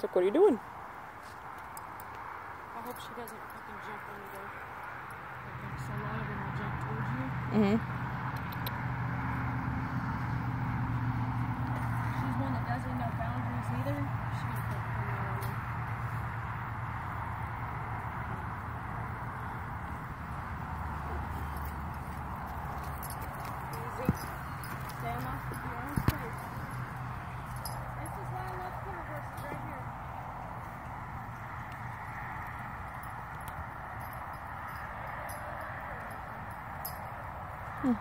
It's like, what are you doing? I hope she doesn't fucking jump on you though. Like, so a lot of them will jump towards you. Mm-hmm. 嗯。